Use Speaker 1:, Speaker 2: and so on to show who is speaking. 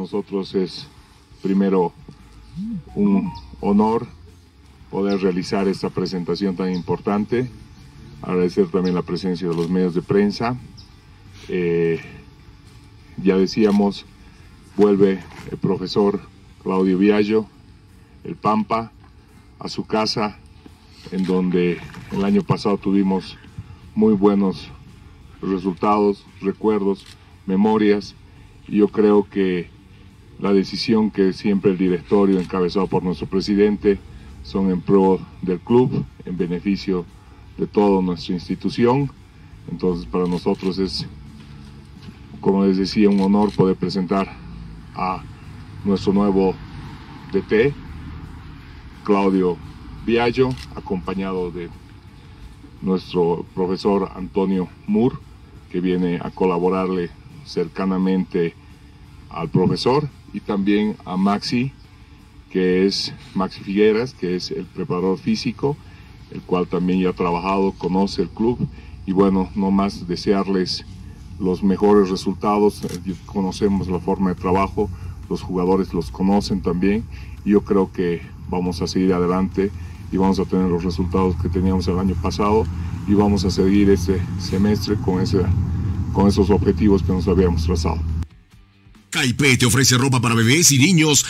Speaker 1: nosotros es primero un honor poder realizar esta presentación tan importante. Agradecer también la presencia de los medios de prensa. Eh, ya decíamos, vuelve el profesor Claudio Viallo, el Pampa, a su casa, en donde el año pasado tuvimos muy buenos resultados, recuerdos, memorias. Yo creo que la decisión que siempre el directorio, encabezado por nuestro presidente, son en pro del club, en beneficio de toda nuestra institución. Entonces para nosotros es, como les decía, un honor poder presentar a nuestro nuevo DT, Claudio Viallo, acompañado de nuestro profesor Antonio Moore, que viene a colaborarle cercanamente al profesor, y también a Maxi, que es Maxi Figueras, que es el preparador físico, el cual también ya ha trabajado, conoce el club, y bueno, no más desearles los mejores resultados, conocemos la forma de trabajo, los jugadores los conocen también, y yo creo que vamos a seguir adelante y vamos a tener los resultados que teníamos el año pasado. Y vamos a seguir este semestre con, ese, con esos objetivos que nos habíamos trazado.
Speaker 2: Caipe te ofrece ropa para bebés y niños